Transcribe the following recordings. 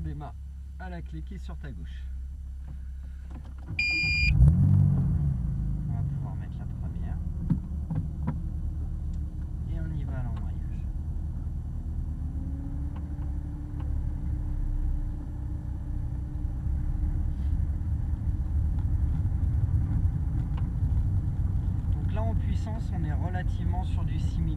démarre à la cliquer sur ta gauche. On va pouvoir mettre la première. Et on y va à l'embrayage. Donc là en puissance on est relativement sur du 6000.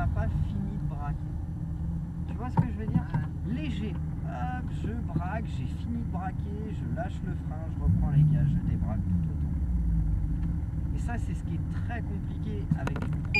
n'a pas fini de braquer. Tu vois ce que je veux dire? Léger. Hop, je braque, j'ai fini de braquer, je lâche le frein, je reprends les gages, je débraque tout autant. Et ça, c'est ce qui est très compliqué avec une